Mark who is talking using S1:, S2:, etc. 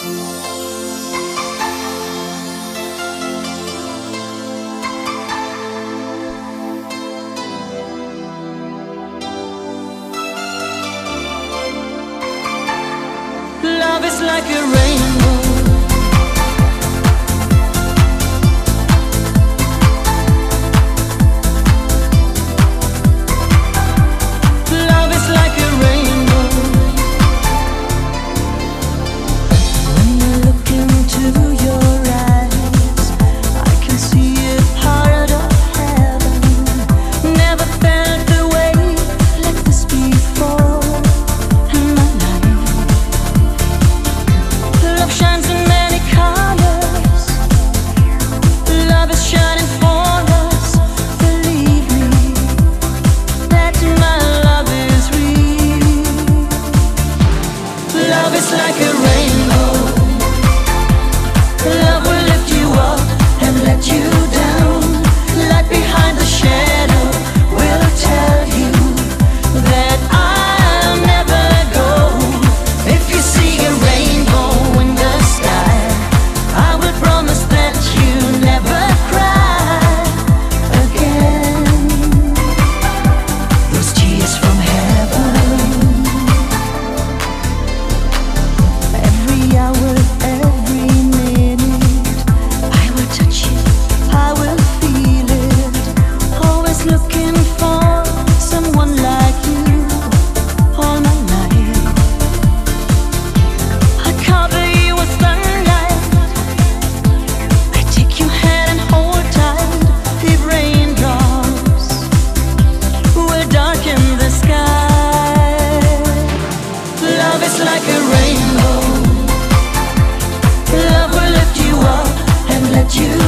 S1: Love is like a rain. it's like a rainbow. rainbow. Love will lift you up and let you.